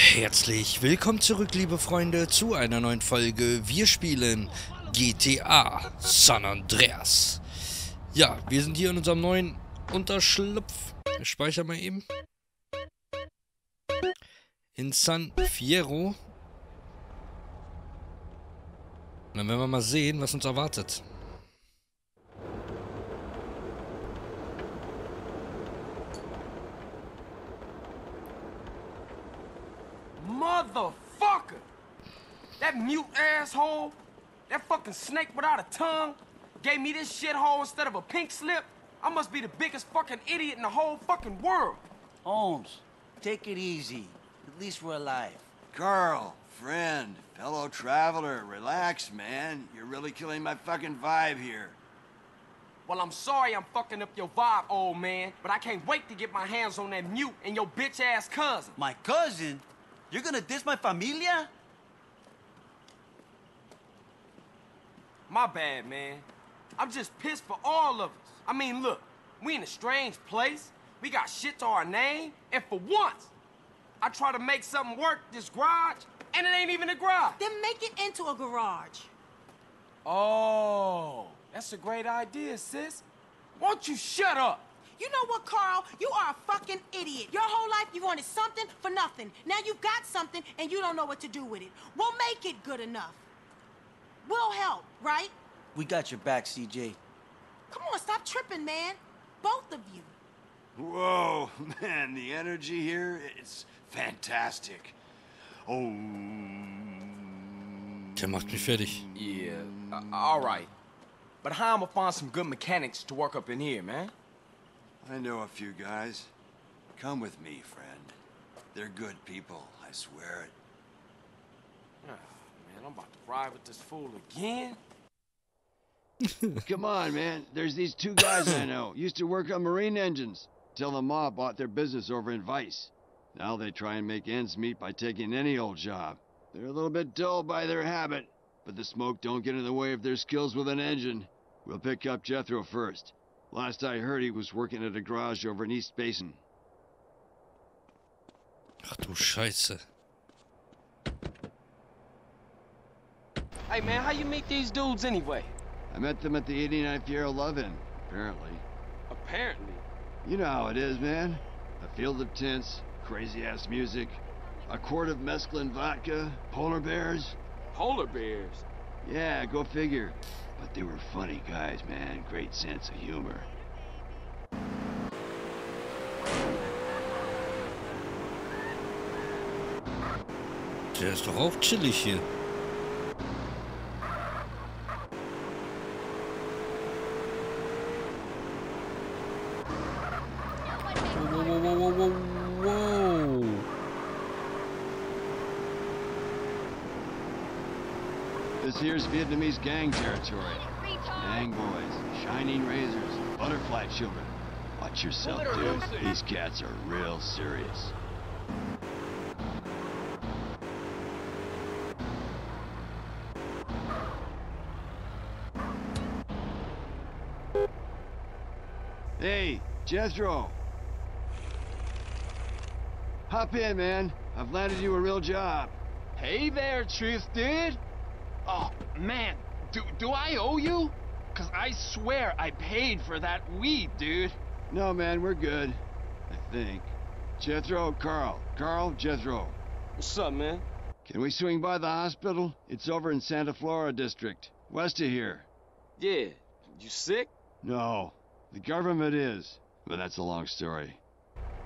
Herzlich willkommen zurück, liebe Freunde, zu einer neuen Folge. Wir spielen GTA San Andreas. Ja, wir sind hier in unserem neuen Unterschlupf. Ich speichere mal eben. In San Fierro. dann werden wir mal sehen, was uns erwartet. Motherfucker! That mute asshole, that fucking snake without a tongue, gave me this shithole instead of a pink slip. I must be the biggest fucking idiot in the whole fucking world. Holmes, take it easy. At least we're alive. Carl, friend, fellow traveler, relax, man. You're really killing my fucking vibe here. Well, I'm sorry I'm fucking up your vibe, old man, but I can't wait to get my hands on that mute and your bitch-ass cousin. My cousin? You're gonna diss my familia? My bad, man. I'm just pissed for all of us. I mean, look, we in a strange place. We got shit to our name, and for once, I try to make something work this garage, and it ain't even a garage. Then make it into a garage. Oh, that's a great idea, sis. Won't you shut up? You know what, Carl? You are a fucking idiot. Your whole life you wanted something for nothing. Now you've got something and you don't know what to do with it. We'll make it good enough. We'll help, right? We got your back, CJ. Come on, stop tripping, man. Both of you. Whoa, man, the energy here, it's fantastic. Oh. Der macht mich fertig. Yeah, uh, all right. But how am I going to find some good mechanics to work up in here, man? I know a few guys. Come with me, friend. They're good people, I swear it. Oh, man, I'm about to ride with this fool again. Come on, man. There's these two guys I know. Used to work on marine engines. Till the mob bought their business over in Vice. Now they try and make ends meet by taking any old job. They're a little bit dull by their habit, but the smoke don't get in the way of their skills with an engine. We'll pick up Jethro first. Last I heard, he was working at a garage over in East Basin. Ach du Scheiße. Hey, man, how you meet these dudes anyway? I met them at the 89th year of Love-In, apparently. Apparently. You know how it is, man. A field of tents, crazy-ass music, a quart of mescaline vodka, polar bears. Polar bears. Yeah, go figure. But they were funny guys, man. Great sense of humor. Der ist doch auch chillig hier. Whoa, whoa, whoa, whoa, whoa, whoa. This here's Vietnamese gang territory. Gang boys, shining razors, butterfly children. Watch yourself, dude. These cats are real serious. Hey, Jethro. Hop in, man. I've landed you a real job. Hey there, Truth Dude. Oh, man, do, do I owe you? Cause I swear I paid for that weed, dude. No, man, we're good. I think. Jethro, Carl. Carl, Jethro. What's up, man? Can we swing by the hospital? It's over in Santa Flora District, west of here. Yeah. You sick? No, the government is. But that's a long story.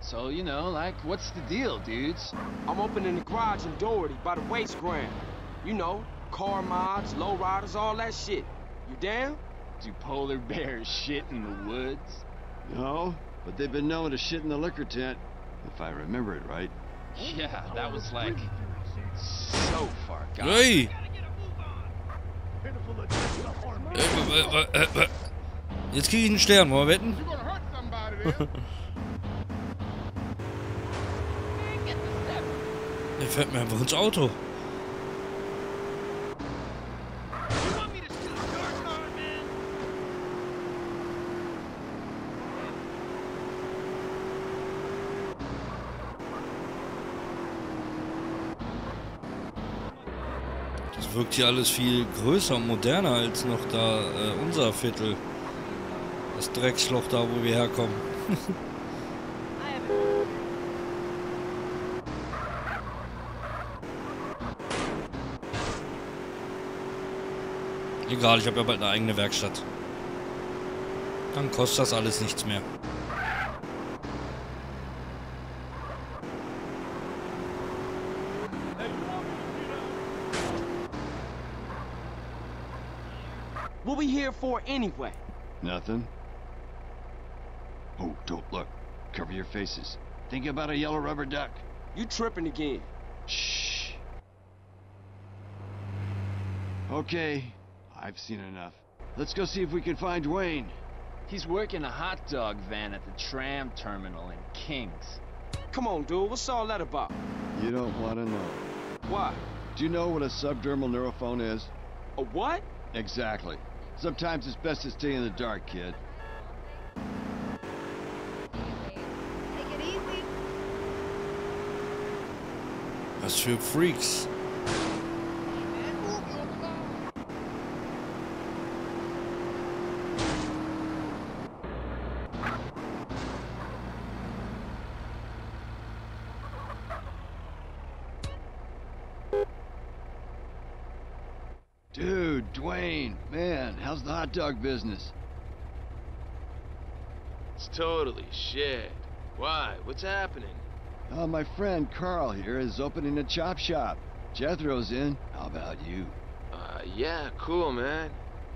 So, you know, like, what's the deal, dudes? I'm opening the garage in Doherty by the waste ground. You know, car mods, low riders, all that shit. You down? Do polar bears shit in the woods? No, but they've been known to shit in the liquor tent, if I remember it right. Yeah, that was like so far gone. Hey! Jetzt kriege ich einen Stern, wollen wir wetten? Der fährt mir einfach ins Auto. Wirkt hier alles viel größer und moderner als noch da äh, unser Viertel. Das Drecksloch da, wo wir herkommen. Egal, ich habe ja bald eine eigene Werkstatt. Dann kostet das alles nichts mehr. Here for anyway? Nothing? Oh, don't look. Cover your faces. Think about a yellow rubber duck. You tripping again. Shh. Okay, I've seen enough. Let's go see if we can find Dwayne. He's working a hot dog van at the tram terminal in Kings. Come on, dude. What's all that about? You don't want to know. Why? Do you know what a subdermal neurophone is? A what? Exactly. Sometimes it's best to stay in the dark, kid. Take it easy. Was für Freaks. Dude, Dwayne, man, how's the hot dog business? It's totally shit. Why? What's happening? Oh, my friend Carl here is opening a chop shop. Jethro's in. How about you? Uh, yeah, cool, man.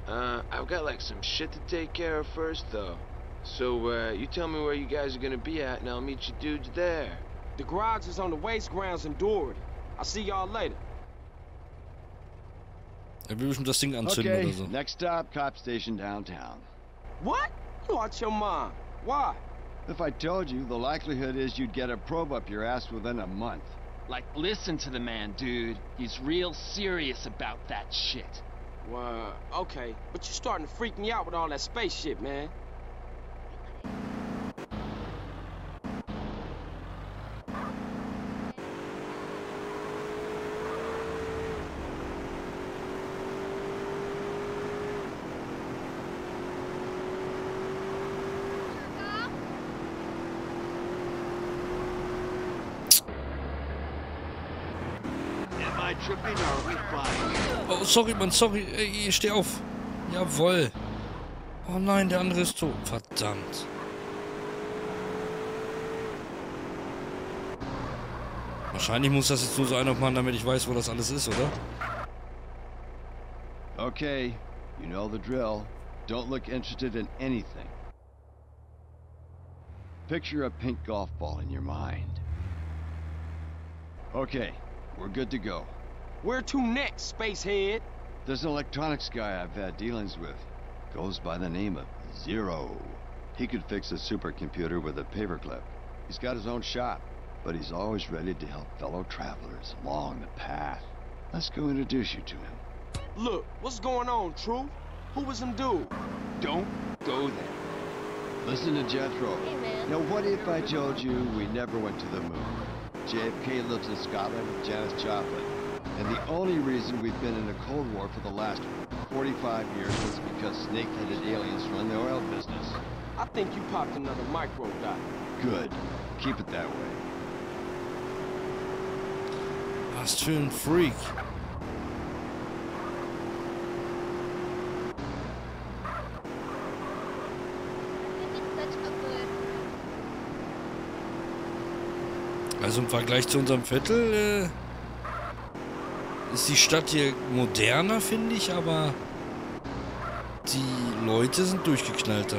Uh, I've got like some shit to take care of first, though. So, uh, you tell me where you guys are gonna be at, and I'll meet you dudes there. The garage is on the waste grounds in Doherty. I'll see y'all later. Er will bestimmt das Ding anzünden Okay, oder so. next stop, cop station downtown. What? You out your mind. Why? If I told you, the likelihood is you'd get a probe up your ass within a month. Like, listen to the man, dude. He's real serious about that shit. Well, okay. But you're starting to freak me out with all that spaceship, man. Sorry, Mann, sorry. Ey, steh auf. Jawoll. Oh nein, der andere ist tot. Verdammt. Wahrscheinlich muss das jetzt nur so einer machen, damit ich weiß, wo das alles ist, oder? Okay, you know the drill. Don't look interested in anything. Picture a pink golf ball in your mind. Okay, we're good to go. Where to next, spacehead? There's an electronics guy I've had dealings with. Goes by the name of Zero. He could fix a supercomputer with a paperclip. He's got his own shop, but he's always ready to help fellow travelers along the path. Let's go introduce you to him. Look, what's going on, True? Who was them dude? Don't go there. Listen to Jethro. Hey, man. Now, what if I told you we never went to the moon? JFK lives in Scotland with Janis Joplin. And the only reason we've been in a Cold War for the last 45 years was because snake-headed aliens run the oil business. I think you popped another micro dot. Good. Keep it that way. Was für ein Freak. This a good. Also im Vergleich zu unserem Viertel äh, ist die Stadt hier moderner, finde ich, aber die Leute sind durchgeknallter.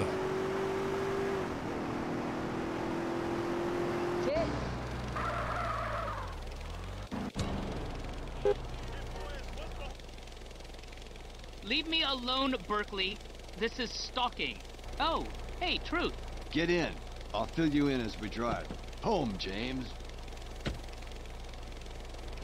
Leave me alone, Berkeley. This is stalking. Oh, hey, Truth. Get in. I'll fill you in as we drive. Home, James.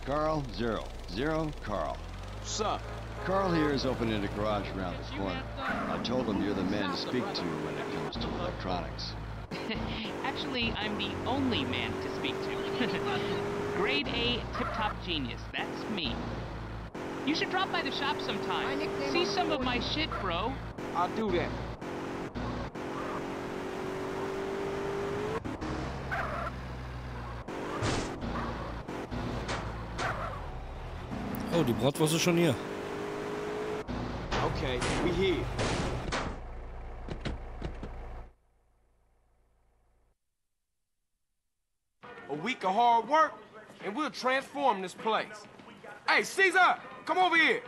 Carl, Zero. Zero, Carl. What's up? Carl here is opening a garage around the corner. I told him you're the man to speak to when it comes to electronics. Actually, I'm the only man to speak to. Grade A tip-top genius. That's me. You should drop by the shop sometime. See some of my shit, bro. I'll do that. Die Bratwurst ist schon hier. Okay, we here. A week of hard work, and we'll transform this place. Hey, Cesar, come over here.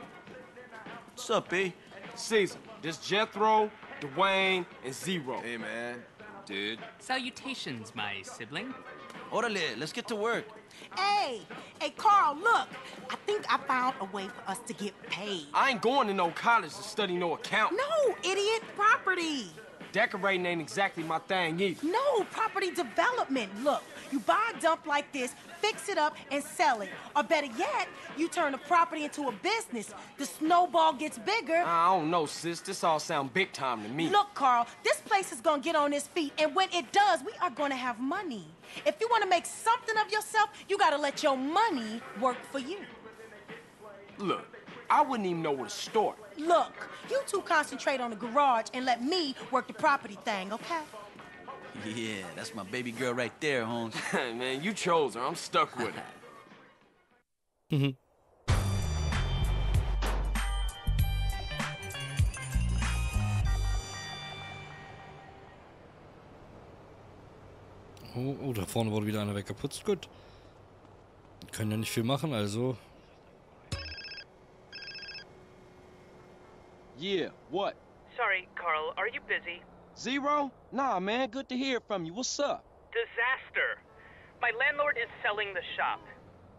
What's up, B? Cesar, this Jethro, Dwayne, and Zero. Hey, man. Dude. Salutations, my sibling. Orale, let's get to work. Hey, hey, Carl, look. I think I found a way for us to get paid. I ain't going to no college to study no account. No, idiot, property. Decorating ain't exactly my thing either. No, property development. Look, you buy a dump like this, fix it up, and sell it. Or better yet, you turn the property into a business. The snowball gets bigger. I don't know, sis. This all sound big time to me. Look, Carl, this place is gonna get on its feet, and when it does, we are gonna have money. If you wanna make something of yourself, you gotta let your money work for you. Look, I wouldn't even know where to start. Look, you two concentrate on the garage and let me work the property thing, okay? Yeah, that's my baby girl right there, Holmes. Man, you chose her. I'm stuck with her. Mhm. Oh, oh, da vorne wurde wieder einer weggeputzt. Gut. Können ja nicht viel machen, also. Yeah, what? Sorry, Carl, are you busy? Zero? Nah, man, good to hear from you. What's up? Disaster! My landlord is selling the shop.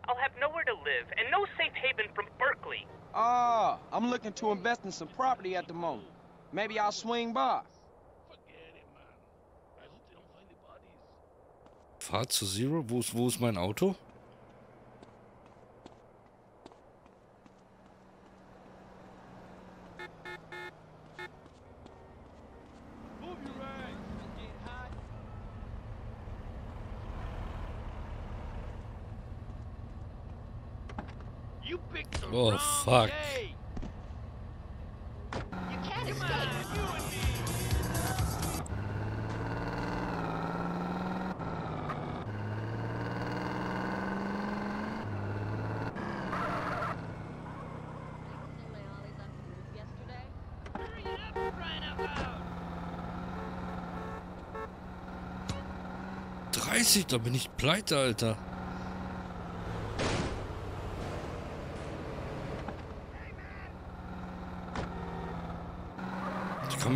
I'll have nowhere to live and no safe haven from Berkley. Ah, I'm looking to invest in some property at the moment. Maybe I'll swing by. Fahrt zu Zero? Wo ist, wo ist mein Auto? Oh, fuck. da bin ich pleite, Alter.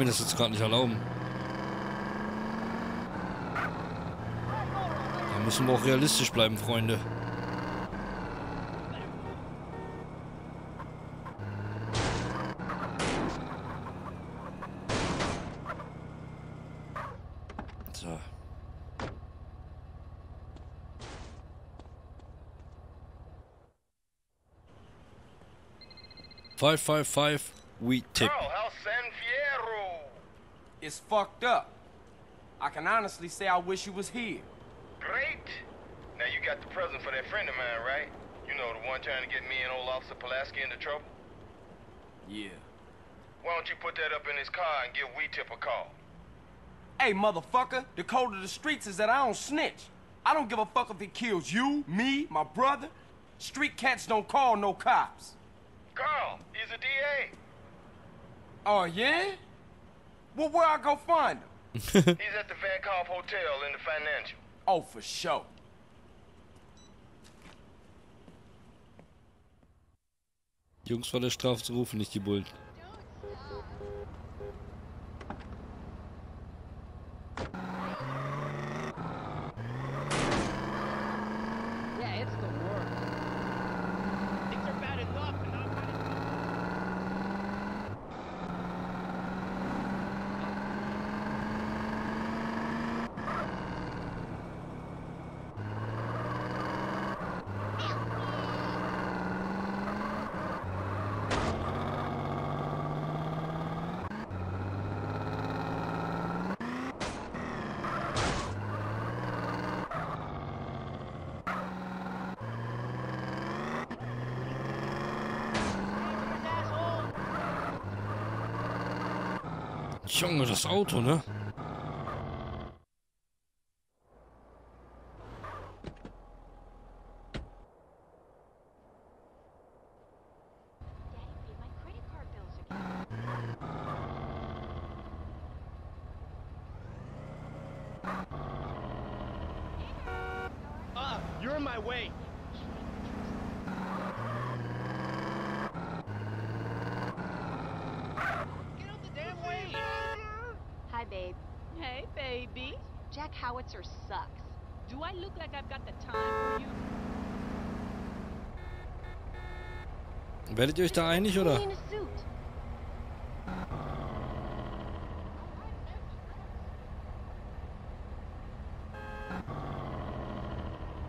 Mir das jetzt gerade nicht erlauben. Da müssen wir auch realistisch bleiben, Freunde. Five, five, five. We tip. How's San Fierro? It's fucked up. I can honestly say I wish you was here. Great. Now you got the present for that friend of mine, right? You know, the one trying to get me and old Officer Pulaski into trouble? Yeah. Why don't you put that up in his car and give We Tip a call? Hey, motherfucker, the code of the streets is that I don't snitch. I don't give a fuck if it kills you, me, my brother. Street cats don't call no cops. Carl, he's a DA. Oh, yeah? Well, where I go find him? He's at the Van Calf Hotel in the financial. Oh, for sure. Jungs vor der Strafe zu rufen, nicht die Bullen. Yeah, it's the worst. Things are bad enough, and I'm gonna... Junge, das Auto, ne? Babe. Hey, baby. Jack Howitzer sucks. Do I look like I've got the time for you? Werdet ihr euch da einig, oder?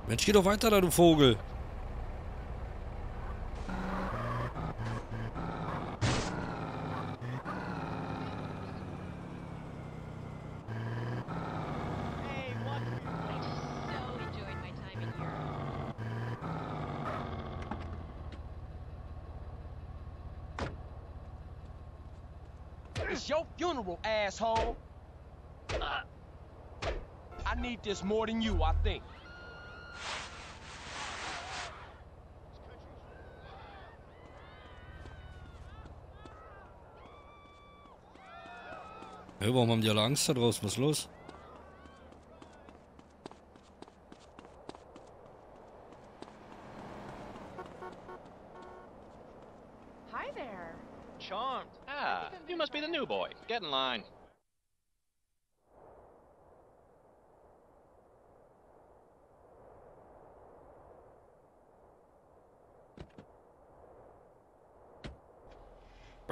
Mensch, geh doch weiter da, du Vogel. This more than you, I think. Hey, warum haben die alle Angst da draußen? Was ist los?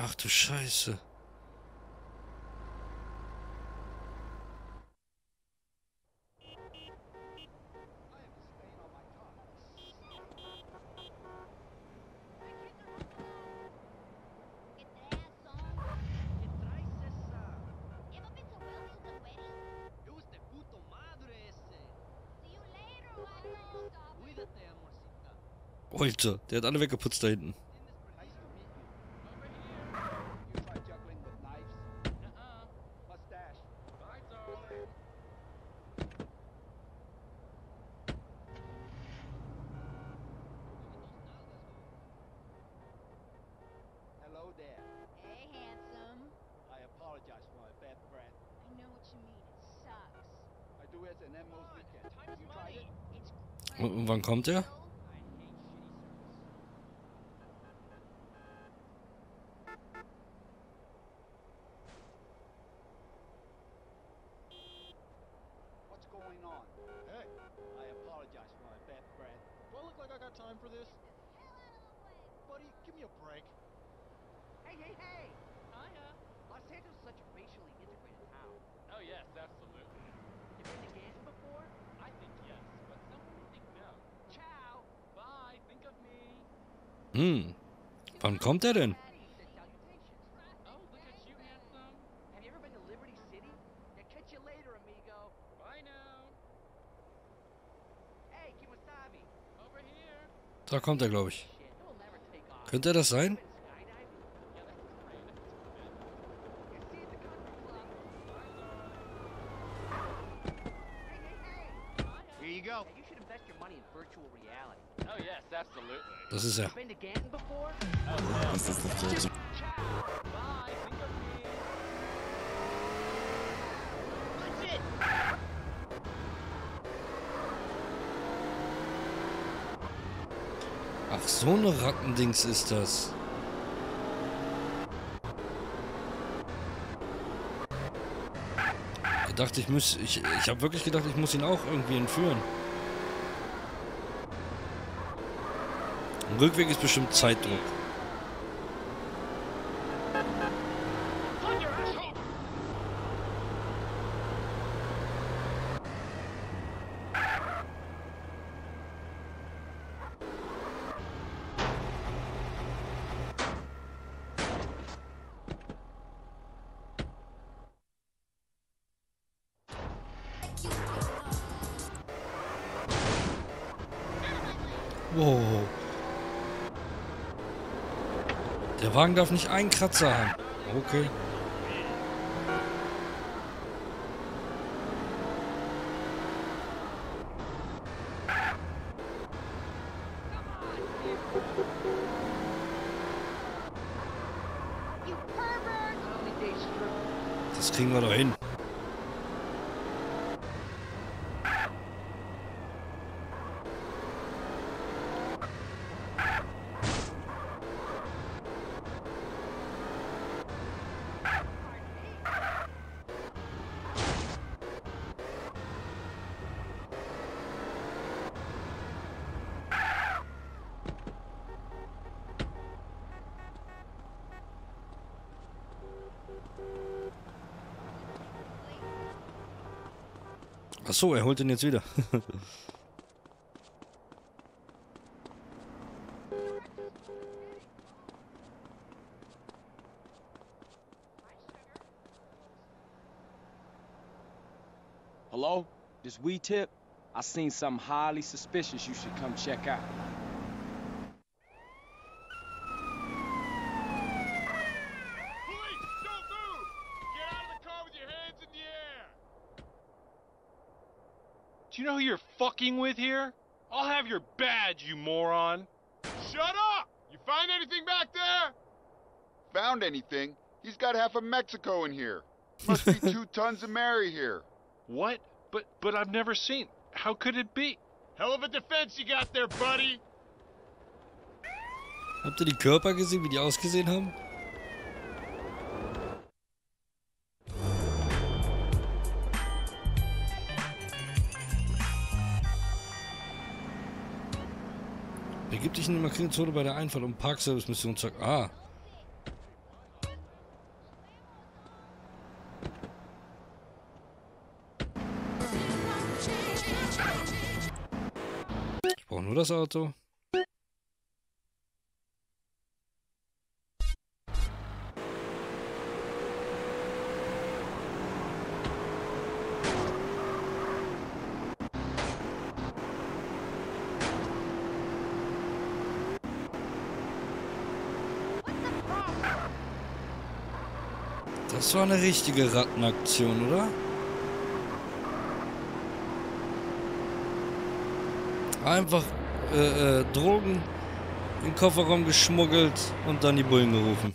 Ach du Scheiße. Alter, der hat alle weggeputzt da hinten. Hello there. Hey, handsome. I apologize for my bad breath. I know what you mean. It sucks. I do it an most weekend. You tried it? It's Und wann kommt er? Hm. Wann kommt er denn? Da kommt er, glaube ich. Könnte das sein? Das ist er it! Ach, so eine Rattendings ist das. Ich dachte, ich muss. Ich, ich habe wirklich gedacht, ich muss ihn auch irgendwie entführen. Im Rückweg ist bestimmt Zeitdruck. Wow. Der Wagen darf nicht einen Kratzer haben. Okay. So, er holt ihn jetzt wieder. Hello? This we tip? I seen something highly suspicious you should come check out. Police, don't move! Get out of the car with your hands in the air! Do you know who you're fucking with here? I'll have your badge, you moron! Shut up! You find anything back there? Found anything? He's got half of Mexico in here. Must be two tons of Mary here. What? But but I've never seen. How could it be? Hell of a defense you got there, buddy. Habt ihr die Körper gesehen, wie die ausgesehen haben? Begib dich in die markierte Zone bei der Einfahrt um Parkservice-Mission zu... Ah. Ich brauche nur das Auto. Das war eine richtige Rattenaktion, oder? Einfach äh, äh, Drogen in den Kofferraum geschmuggelt und dann die Bullen gerufen.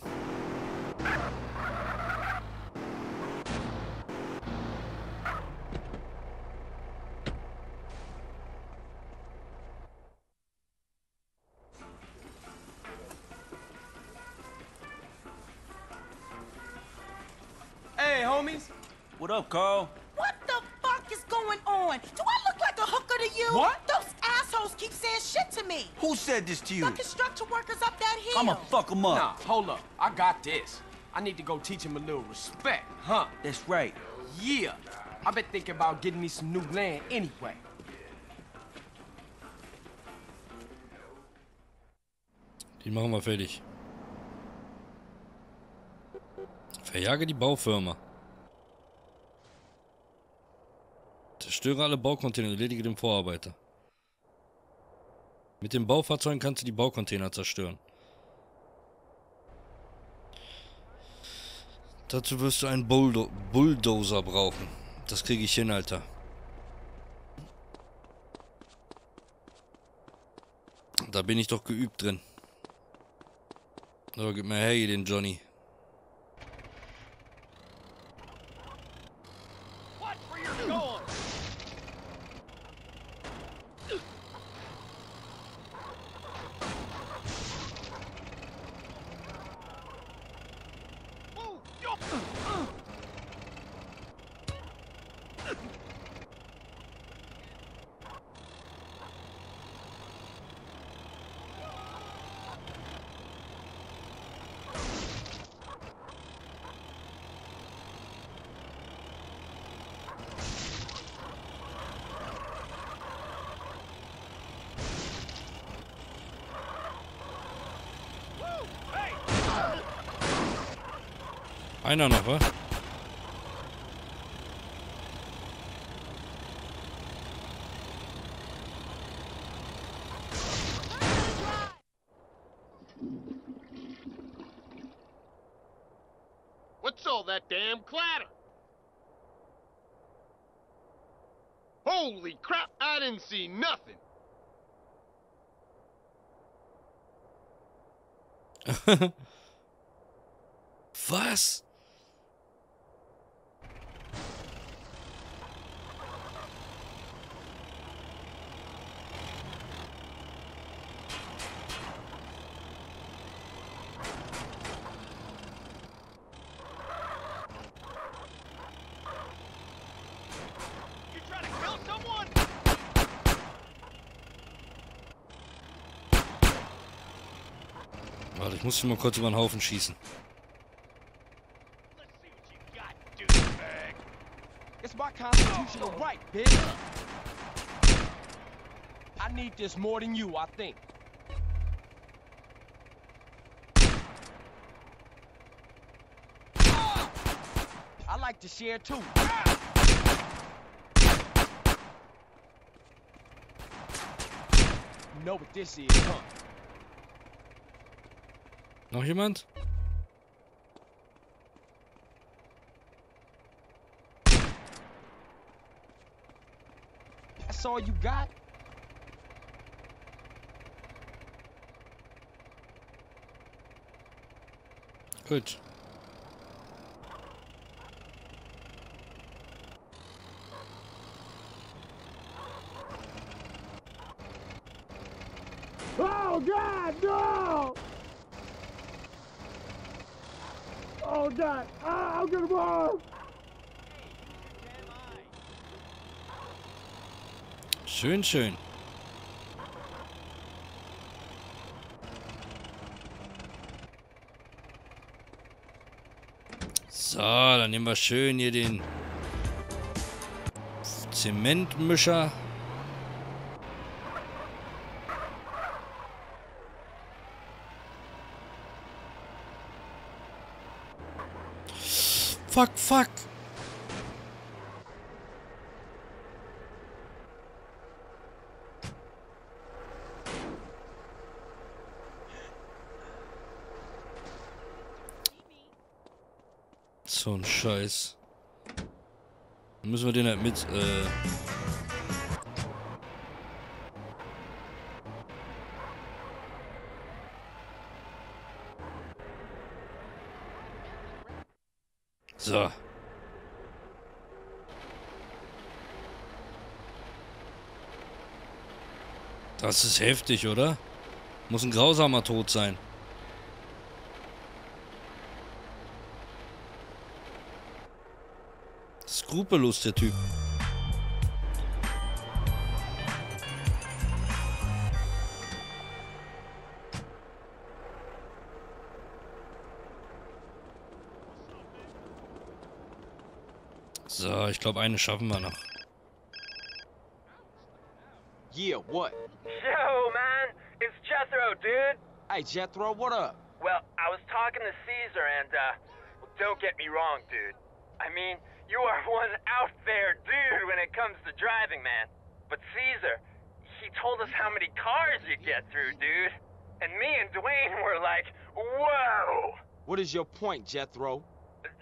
This. I need to go teach him a little respect, huh? That's right. Yeah. I've been thinking about getting me some new land anyway. Die machen wir fertig. Verjage die Baufirma. Zerstöre alle Baucontainer und erledige den Vorarbeiter. Mit den Baufahrzeugen kannst du die Baucontainer zerstören. Dazu wirst du einen Bulldo Bulldozer brauchen. Das kriege ich hin, Alter. Da bin ich doch geübt drin. So, gib mir her hier den Johnny. Einer noch, wa? What's all that damn clatter? Holy crap, I didn't see nothing! Was? You trying to kill someone? Warte, ich muss dich mal kurz über den Haufen schießen. It's my constitutional right, bitch. I need this more than you, I think. I like to share too. You know what this is, huh? Noch jemand? That's all you got? Gut. Oh God, no! Oh God, ah, I'm gonna move! Schön, schön. So, dann nehmen wir schön hier den Zementmischer. Fuck, fuck. So ein Scheiß. Dann müssen wir den halt mit, äh... So. Das ist heftig, oder? Muss ein grausamer Tod sein. Skrupellos, der Typ. So, ich glaube, eine schaffen wir noch. Yeah, what? Yo, man, it's Jethro, dude. Hey, Jethro, what up? Well, I was talking to Cesar, and, uh, don't get me wrong, dude. I mean, you are one out there dude when it comes to driving, man. But Cesar, he told us how many cars you get through, dude. And me and Dwayne were like, whoa! What is your point, Jethro?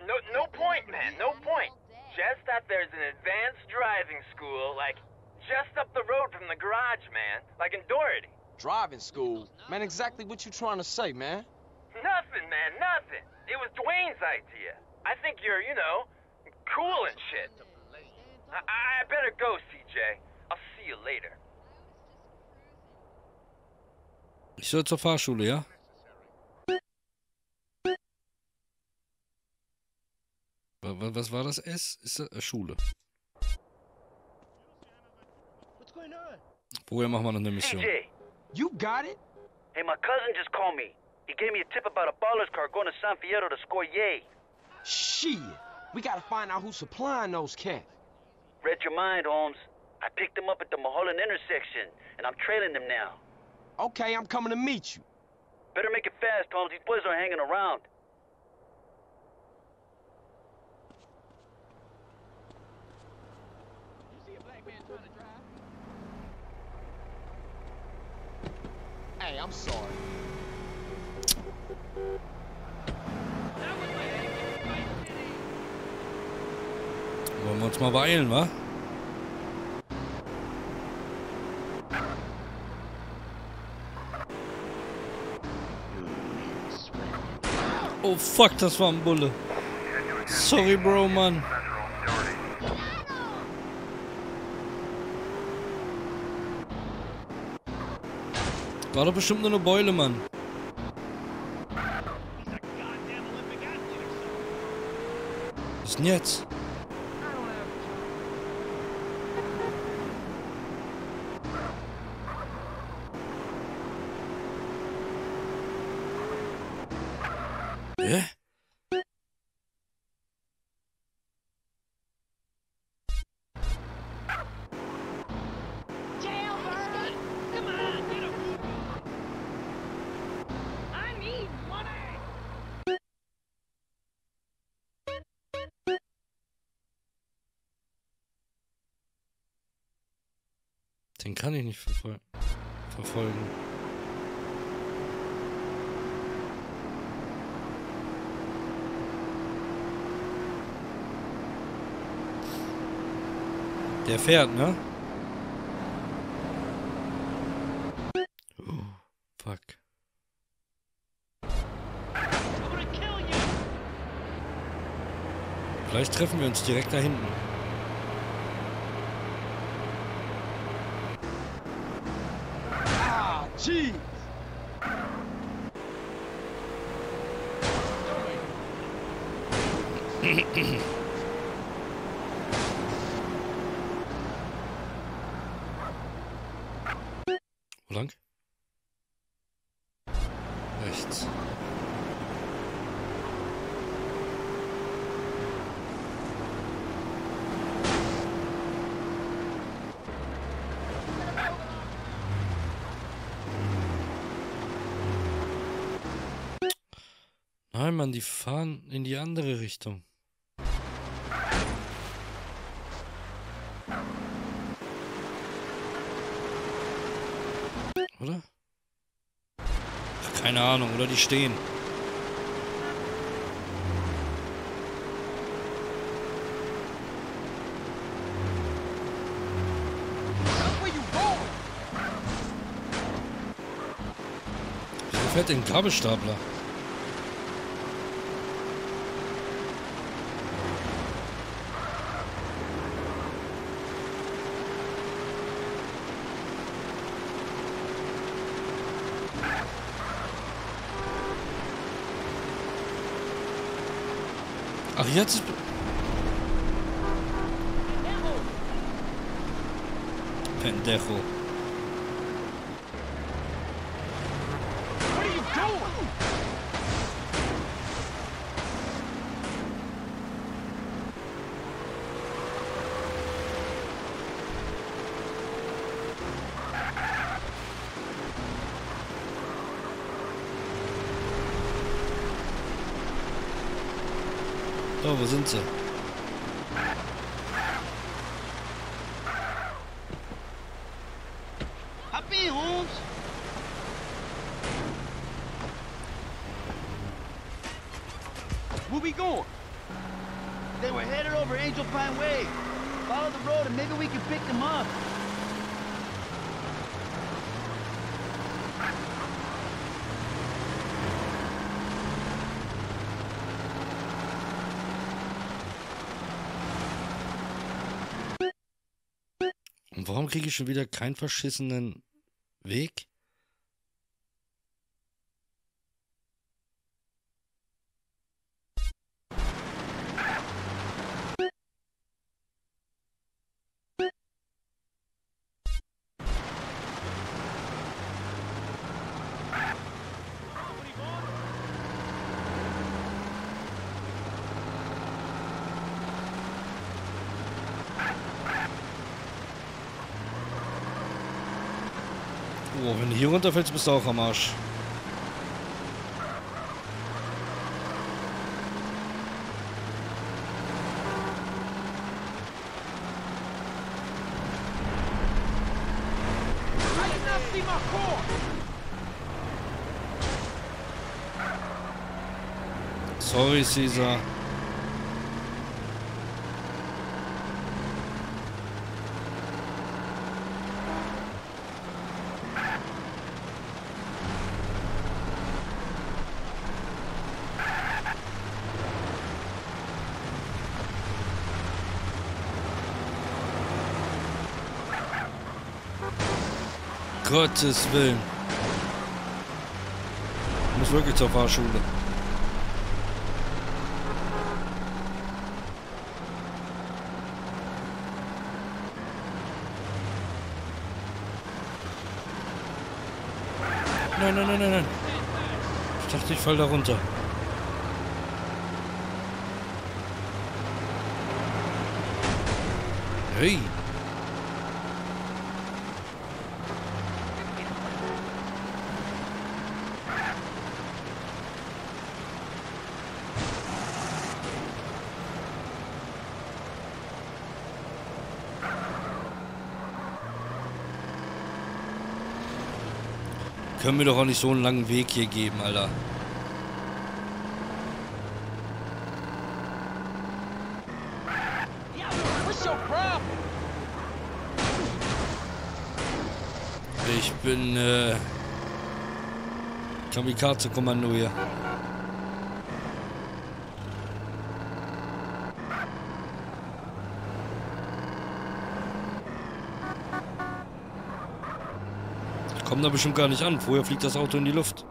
No, no point, man, no point. Just that there's an advanced driving school, like, just up the road from the garage, man. Like in Doherty. Driving school? Man, exactly what you trying to say, man? Nothing, man, nothing. It was Dwayne's idea. I think you're, you know, cool and shit. I, I better go, CJ. I'll see you later. Ich soll zur Fahrschule, Was war das S? Ist das äh, Schule? Vorher machen wir noch eine Mission. CJ! You got it? Hey, my cousin just called me. He gave me a tip about a baller's car going to San Fierro to score yay. Shit! We gotta find out who's supplying those cats. Read your mind, Holmes. I picked them up at the Mulholland intersection, and I'm trailing them now. Okay, I'm coming to meet you. Better make it fast, Holmes. These boys are hanging around. Hey, I'm sorry. Wollen wir uns mal beeilen, wa? Oh fuck, das war ein Bulle. Sorry, Bro, Mann. War doch bestimmt nur eine Beule, Mann. Was denn jetzt? Den kann ich nicht verfol verfolgen. Der fährt, ne? Oh, fuck. Vielleicht treffen wir uns direkt da hinten. Ah, Nein, Mann, die fahren in die andere Richtung. Oder? Ach, keine Ahnung, oder die stehen. Fährt denn ein jetzt. Pendejo. Wo sind sie? Hop in, Where we going? They were headed over Angel Pine Way. Follow the road and maybe we can pick them up. Warum kriege ich schon wieder keinen verschissenen Weg? runterfällst, bist du auch am Arsch. Sorry, Caesar. Gottes Willen. Ich muss wirklich zur Fahrschule. Nein, nein, nein, nein, nein. Ich dachte, ich fall da runter. Hey. Können wir doch auch nicht so einen langen Weg hier geben, Alter. Ich bin, äh... Kamikaze-Kommando hier. Ich komm da bestimmt gar nicht an. Vorher fliegt das Auto in die Luft.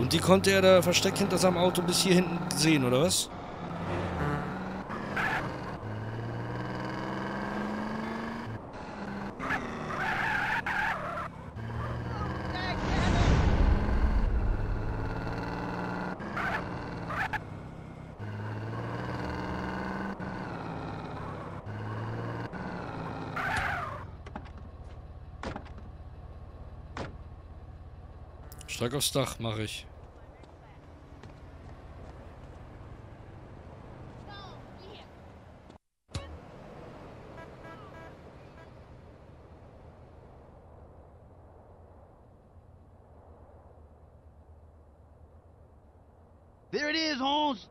Und die konnte er da versteckt hinter seinem Auto bis hier hinten sehen, oder was? Steig aufs Dach, mache ich. There it is, Holmes.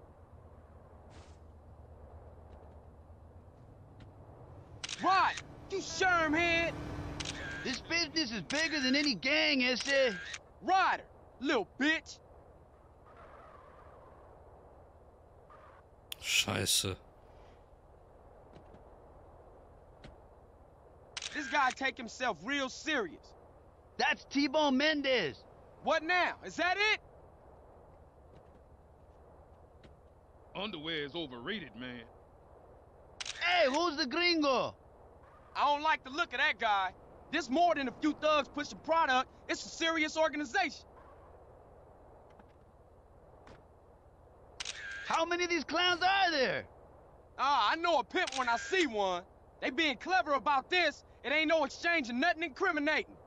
Right, you shermhead. This business is bigger than any gang, Este. Ryder, little bitch. Scheiße. This guy take himself real serious. That's T-Bone Mendez. What now? Is that it? Underwear is overrated, man. Hey, who's the gringo? I don't like the look of that guy. This more than a few thugs pushing product. It's a serious organization. How many of these clowns are there? Ah, I know a pimp when I see one. They being clever about this. It ain't no exchange of nothing incriminating.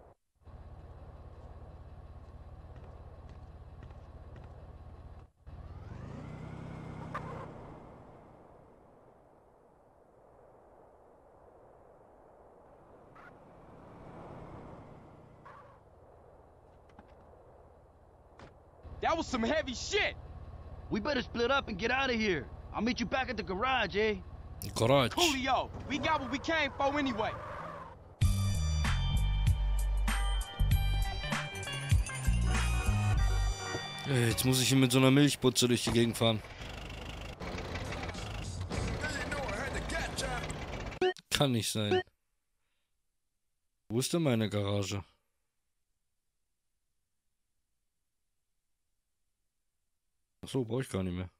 That was some heavy shit. We better split up and get out of here. I'll meet you back at the garage, eh? Garage. Coolio, we got what we came for anyway. Äh, Jetzt muss ich hier mit so einer Milchbutze durch die Gegend fahren. Kann nicht sein. Wo ist denn meine Garage? Achso, brauche ich gar nicht mehr.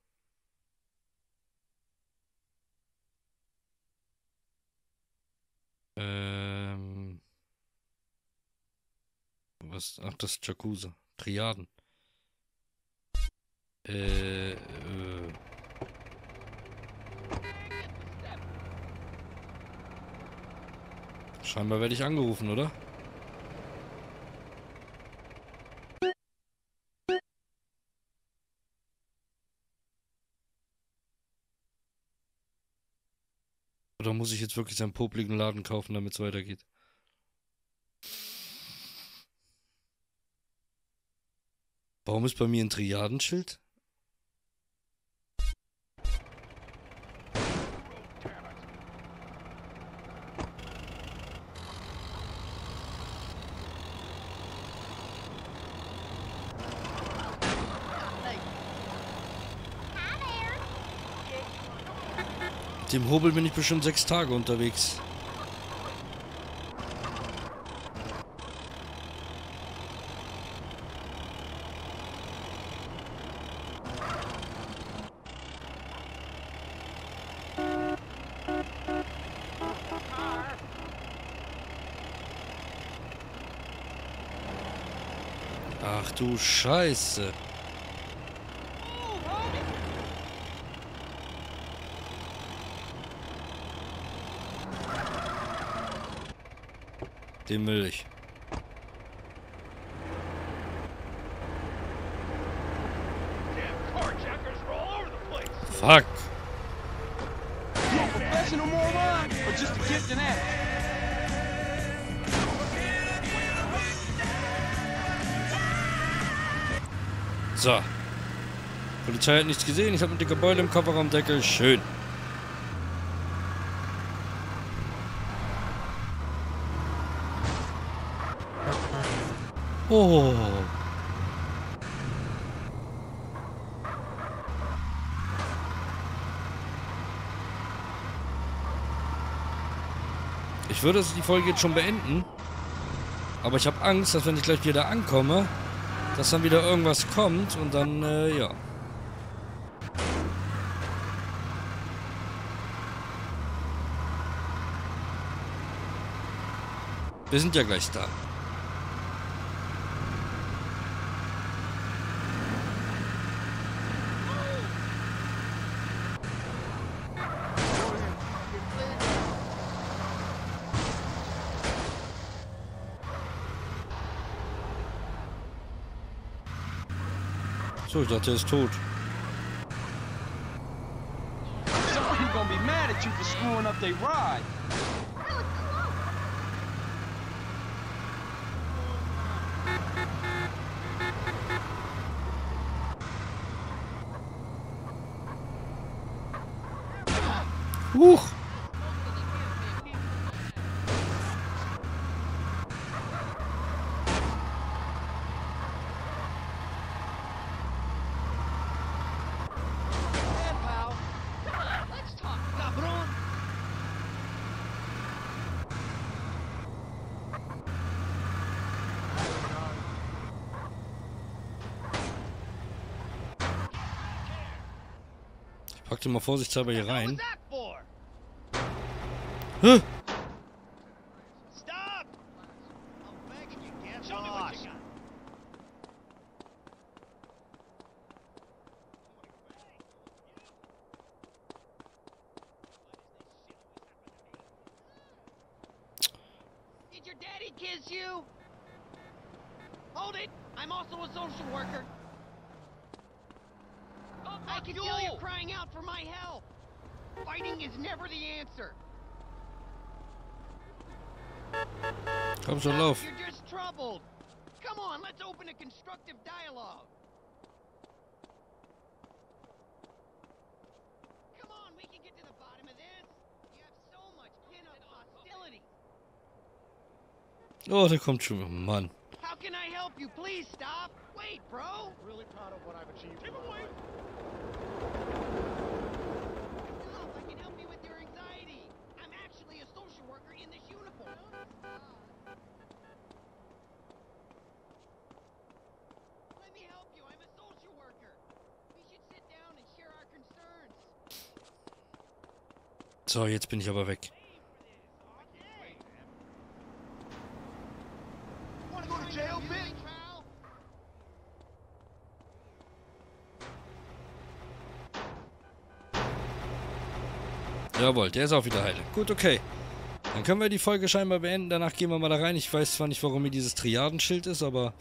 Ähm. Was? Ach, das ist Jacuzzi. Triaden. Äh, äh. Scheinbar werde ich angerufen, oder? Muss ich jetzt wirklich seinen popligen Laden kaufen, damit es weitergeht? Warum ist bei mir ein Triadenschild? Dem Hobel bin ich bestimmt sechs Tage unterwegs. Ach du Scheiße. Den will ich. Fuck. So. Polizei hat nichts gesehen. Ich habe mit dem Gebäude im Kofferraumdeckel. Schön. Oh. Ich würde die Folge jetzt schon beenden. Aber ich habe Angst, dass wenn ich gleich wieder ankomme, dass dann wieder irgendwas kommt und dann, äh, ja. Wir sind ja gleich da. So, ich dachte, er ist tot. Somebody gonna be mad at you for screwing up their ride. Huch! Ich mal vorsichtshalber hier rein. Hä? I'm begging you, get lost. Did your daddy kiss you? Hold it! I'm also a social worker. I can tell you're crying out for my help. Fighting is never the answer. Komm schon, lauf. You're just troubled. Come on, let's open a constructive dialogue. Come on, we can get to the bottom of this. You have so much pent-up hostility. Oh, der kommt schon. Oh, Mann. How can I help you? Please stop. Wait, bro. Really proud of what I've achieved. Take away. So, jetzt bin ich aber weg. Jawohl, der ist auch wieder heile. Gut, okay. Dann können wir die Folge scheinbar beenden. Danach gehen wir mal da rein. Ich weiß zwar nicht, warum hier dieses Triadenschild ist, aber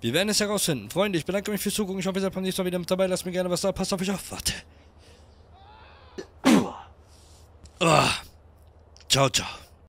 wir werden es herausfinden. Freunde, ich bedanke mich fürs Zugucken. Ich hoffe, ihr seid beim nächsten Mal wieder mit dabei. Lasst mir gerne was da. Passt auf euch auf. Warte. 啊瞧瞧